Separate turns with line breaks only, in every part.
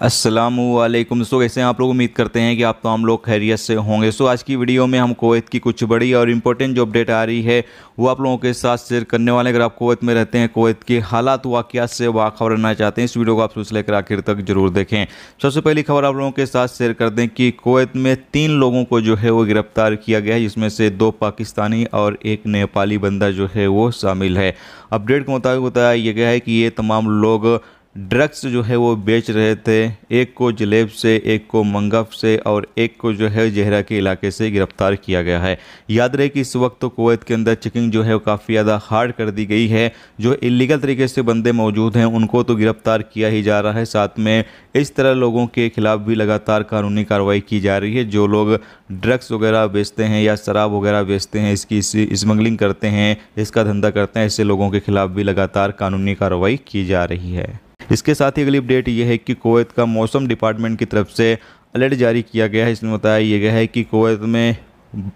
असलम सो कैसे आप लोग? उम्मीद करते हैं कि आप तो हम लोग खैरियत से होंगे। सो, आज की वीडियो में हम कोवैत की कुछ बड़ी और इम्पोर्टेंट जो अपडेट आ रही है, वो आप लोगों के साथ शेयर करने वाले अगर आप कोवैत में रहते हैं, कोवैत के हालात वाक़ से वाखबर रहना चाहते हैं, इस वीडियो को आप शुरू से लेकर आखिर तक ज़रूर देखें। सबसे पहली खबर आप लोगों के साथ शेयर कर दें कि कोवैत में तीन लोगों को जो है वो गिरफ़्तार किया गया है, जिसमें से दो पाकिस्तानी और एक नेपाली बंदा जो है वो शामिल है। अपडेट के मुताबिक बताया गया है कि ये तमाम लोग ड्रग्स जो है वो बेच रहे थे, एक को जलेब से, एक को मंगफ से और एक को जो है जहरा के इलाके से गिरफ़्तार किया गया है। याद रहे कि इस वक्त तो कुवैत के अंदर चेकिंग जो है वो काफ़ी ज़्यादा हार्ड कर दी गई है। जो इलीगल तरीके से बंदे मौजूद हैं, उनको तो गिरफ़्तार किया ही जा रहा है। साथ में इस तरह लोगों के खिलाफ भी लगातार कानूनी कार्रवाई की जा रही है। जो लोग ड्रग्स वगैरह बेचते हैं या शराब वगैरह बेचते हैं, इसकी स्मगलिंग करते हैं, इसका धंधा करते हैं, ऐसे लोगों के खिलाफ भी लगातार कानूनी कार्रवाई की जा रही है। इसके साथ ही अगली अपडेट ये है कि कोवैत का मौसम डिपार्टमेंट की तरफ़ से अलर्ट जारी किया गया है। इसमें बताया गया है कि कोवैत में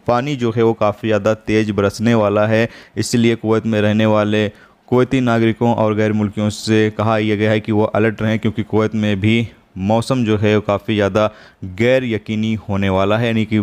पानी जो है वो काफ़ी ज़्यादा तेज़ बरसने वाला है। इसलिए कुवैत में रहने वाले कुवैती नागरिकों और गैर मुल्कियों से कहा यह गया है कि वो अलर्ट रहें क्योंकि कुवैत में भी मौसम जो है वो काफ़ी ज़्यादा गैर यकीनी होने वाला है। यानी कि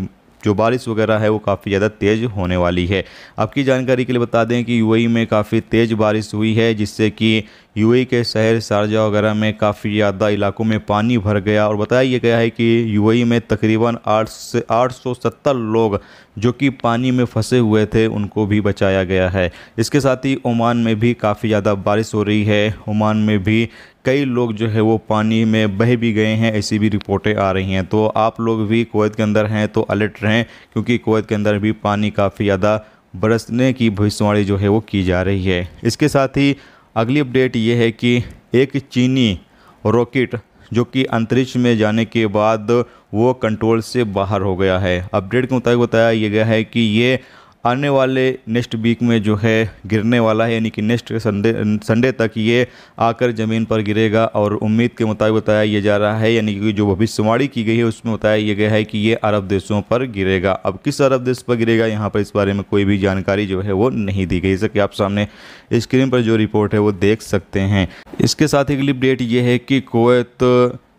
जो बारिश वगैरह है वो काफ़ी ज़्यादा तेज़ होने वाली है। आपकी जानकारी के लिए बता दें कि यूएई में काफ़ी तेज़ बारिश हुई है, जिससे कि यूएई के शहर शारजा वगैरह में काफ़ी ज़्यादा इलाकों में पानी भर गया। और बताया गया है कि यूएई में तकरीबन आठ से आठ सौ सत्तर लोग जो कि पानी में फंसे हुए थे, उनको भी बचाया गया है। इसके साथ ही ओमान में भी काफ़ी ज़्यादा बारिश हो रही है। ओमान में भी कई लोग जो है वो पानी में बह भी गए हैं, ऐसी भी रिपोर्टें आ रही हैं। तो आप लोग भी कुवैत के अंदर हैं तो अलर्ट रहें, क्योंकि कुवैत के अंदर भी पानी काफ़ी ज़्यादा बरसने की भविष्यवाणी जो है वो की जा रही है। इसके साथ ही अगली अपडेट ये है कि एक चीनी रॉकेट जो कि अंतरिक्ष में जाने के बाद वो कंट्रोल से बाहर हो गया है। अपडेट के मुताबिक बताया गया है कि ये आने वाले नेक्स्ट वीक में जो है गिरने वाला है, यानी कि नेक्स्ट संडे संडे तक ये आकर ज़मीन पर गिरेगा और उम्मीद के मुताबिक बताया ये जा रहा है, यानी कि जो भविष्यवाणी की गई है, उसमें बताया ये गया है कि ये अरब देशों पर गिरेगा। अब किस अरब देश पर गिरेगा, यहाँ पर इस बारे में कोई भी जानकारी जो है वो नहीं दी गई। सके आप सामने स्क्रीन पर जो रिपोर्ट है वो देख सकते हैं। इसके साथ ही अगली अपडेट ये है कि कोवैत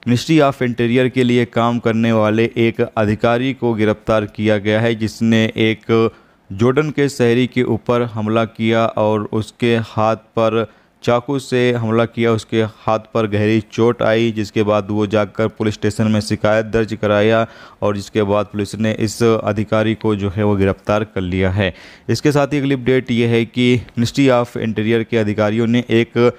मिनिस्ट्री ऑफ़ इंटीरियर के लिए काम करने वाले एक अधिकारी को गिरफ़्तार किया गया है, जिसने एक जॉर्डन के शहरी के ऊपर हमला किया और उसके हाथ पर, चाकू से हमला किया, उसके हाथ पर गहरी चोट आई, जिसके बाद वो जाकर पुलिस स्टेशन में शिकायत दर्ज कराया और जिसके बाद पुलिस ने इस अधिकारी को जो है वो गिरफ़्तार कर लिया है। इसके साथ ही अगली अपडेट ये है कि मिनिस्ट्री ऑफ़ इंटीरियर के अधिकारियों ने एक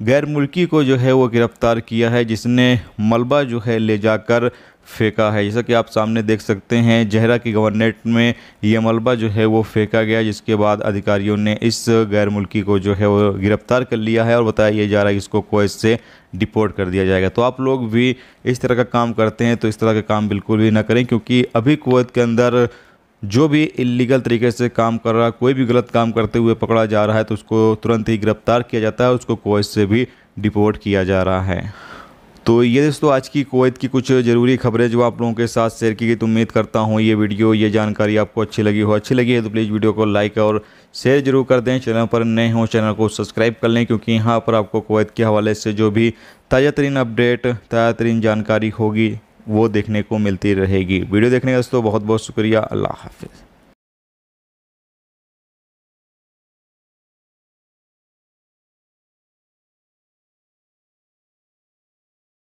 गैर मुल्की को जो है वो गिरफ़्तार किया है, जिसने मलबा जो है ले जाकर फेंका है। जैसा कि आप सामने देख सकते हैं, जहरा की गवर्नेट में ये मलबा जो है वो फेंका गया, जिसके बाद अधिकारियों ने इस गैर मुल्की को जो है वो गिरफ़्तार कर लिया है और बताया ये जा रहा है कि इसको कोई से डिपोर्ट कर दिया जाएगा। तो आप लोग भी इस तरह का काम करते हैं तो इस तरह का काम बिल्कुल भी ना करें, क्योंकि अभी कुवैत के अंदर जो भी इलीगल तरीके से काम कर रहा है कोई भी गलत काम करते हुए पकड़ा जा रहा है तो उसको तुरंत ही गिरफ़्तार किया जाता है उसको कुवैत से भी डिपोर्ट किया जा रहा है। तो ये दोस्तों, आज की कुवैत की कुछ ज़रूरी खबरें जो आप लोगों के साथ शेयर की गई तो उम्मीद करता हूँ ये वीडियो, ये जानकारी आपको अच्छी लगी हो। अच्छी लगी है तो प्लीज़ वीडियो को लाइक और शेयर ज़रूर कर दें। चैनल पर नए हों, चैनल को सब्सक्राइब कर लें, क्योंकि यहाँ पर आपको कुवैत के हवाले से जो भी ताज़ा तरीन अपडेट ताज़ा तरीन जानकारी होगी, वो देखने को मिलती रहेगी। वीडियो देखने का दोस्तों बहुत बहुत शुक्रिया। अल्लाह हाफिज़।